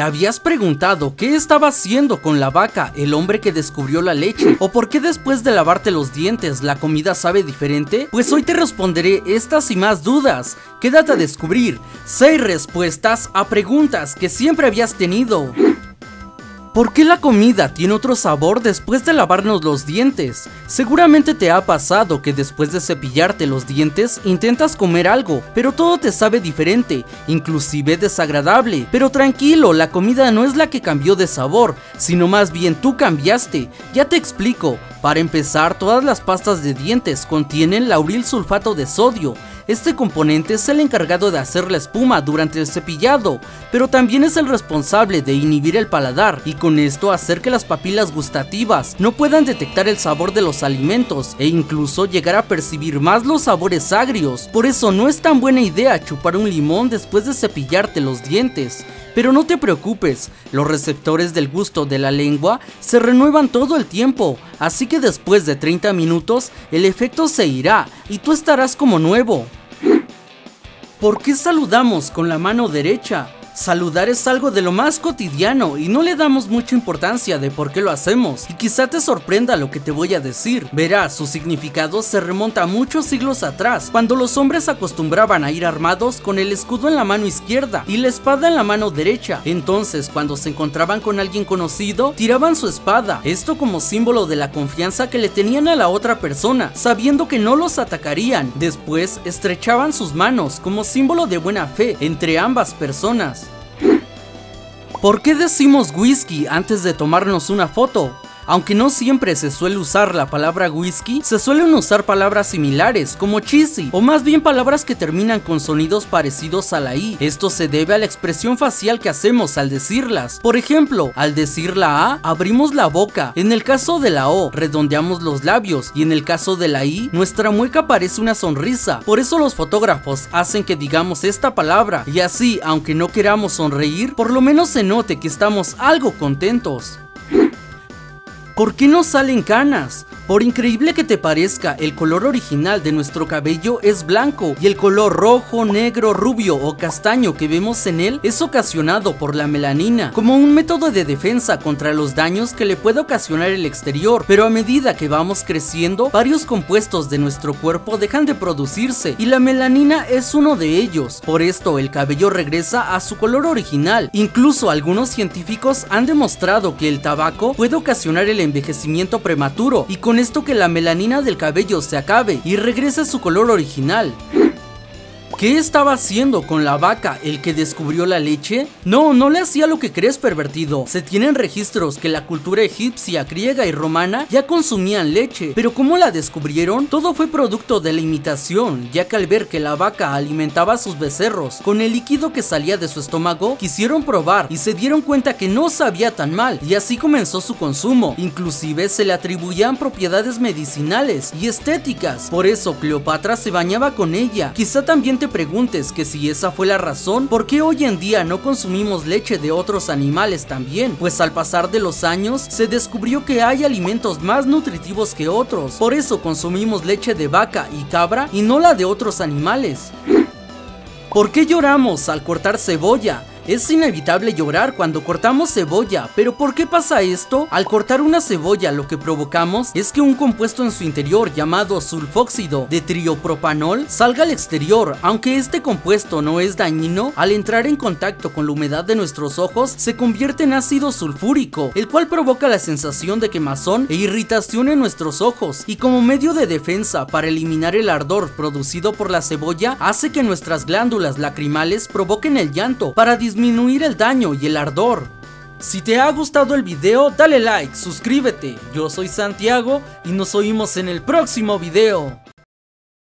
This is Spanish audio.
¿Te habías preguntado qué estaba haciendo con la vaca el hombre que descubrió la leche? ¿O por qué después de lavarte los dientes la comida sabe diferente? Pues hoy te responderé estas y más dudas. Quédate a descubrir 6 respuestas a preguntas que siempre habías tenido. ¿Por qué la comida tiene otro sabor después de lavarnos los dientes? Seguramente te ha pasado que después de cepillarte los dientes intentas comer algo, pero todo te sabe diferente, inclusive desagradable. Pero tranquilo, la comida no es la que cambió de sabor, sino más bien tú cambiaste. Ya te explico. Para empezar, todas las pastas de dientes contienen lauril sulfato de sodio, este componente es el encargado de hacer la espuma durante el cepillado, pero también es el responsable de inhibir el paladar y con esto hacer que las papilas gustativas no puedan detectar el sabor de los alimentos e incluso llegar a percibir más los sabores agrios. Por eso no es tan buena idea chupar un limón después de cepillarte los dientes. Pero no te preocupes, los receptores del gusto de la lengua se renuevan todo el tiempo, así que después de 30 minutos el efecto se irá y tú estarás como nuevo. ¿Por qué saludamos con la mano derecha? Saludar es algo de lo más cotidiano y no le damos mucha importancia de por qué lo hacemos. Y quizá te sorprenda lo que te voy a decir. Verás, su significado se remonta a muchos siglos atrás, cuando los hombres acostumbraban a ir armados con el escudo en la mano izquierda y la espada en la mano derecha. Entonces, cuando se encontraban con alguien conocido, tiraban su espada, esto como símbolo de la confianza que le tenían a la otra persona, sabiendo que no los atacarían. Después, estrechaban sus manos como símbolo de buena fe entre ambas personas. ¿Por qué decimos whisky antes de tomarnos una foto? Aunque no siempre se suele usar la palabra whisky, se suelen usar palabras similares como cheesy o más bien palabras que terminan con sonidos parecidos a la i. Esto se debe a la expresión facial que hacemos al decirlas. Por ejemplo, al decir la a, abrimos la boca. En el caso de la o, redondeamos los labios y en el caso de la i, nuestra mueca parece una sonrisa. Por eso los fotógrafos hacen que digamos esta palabra y así, aunque no queramos sonreír, por lo menos se note que estamos algo contentos. ¿Por qué no salen canas? Por increíble que te parezca, el color original de nuestro cabello es blanco y el color rojo, negro, rubio o castaño que vemos en él es ocasionado por la melanina, como un método de defensa contra los daños que le puede ocasionar el exterior, pero a medida que vamos creciendo, varios compuestos de nuestro cuerpo dejan de producirse y la melanina es uno de ellos, por esto el cabello regresa a su color original, incluso algunos científicos han demostrado que el tabaco puede ocasionar el envejecimiento prematuro y con esto que la melanina del cabello se acabe y regrese a su color original. ¿Qué estaba haciendo con la vaca el que descubrió la leche? No, no le hacía lo que crees pervertido. Se tienen registros que la cultura egipcia, griega y romana ya consumían leche, pero ¿cómo la descubrieron? Todo fue producto de la imitación, ya que al ver que la vaca alimentaba a sus becerros con el líquido que salía de su estómago, quisieron probar y se dieron cuenta que no sabía tan mal, y así comenzó su consumo. Inclusive se le atribuían propiedades medicinales y estéticas. Por eso Cleopatra se bañaba con ella. Quizá también te preguntes que si esa fue la razón, ¿por qué hoy en día no consumimos leche de otros animales también? Pues al pasar de los años se descubrió que hay alimentos más nutritivos que otros, por eso consumimos leche de vaca y cabra y no la de otros animales. ¿Por qué lloramos al cortar cebolla? Es inevitable llorar cuando cortamos cebolla, pero ¿por qué pasa esto? Al cortar una cebolla lo que provocamos es que un compuesto en su interior llamado sulfóxido de triopropanol salga al exterior, aunque este compuesto no es dañino, al entrar en contacto con la humedad de nuestros ojos se convierte en ácido sulfúrico, el cual provoca la sensación de quemazón e irritación en nuestros ojos, y como medio de defensa para eliminar el ardor producido por la cebolla, hace que nuestras glándulas lacrimales provoquen el llanto para disminuir el daño y el ardor. Si te ha gustado el video, dale like, suscríbete. Yo soy Santiago y nos oímos en el próximo video.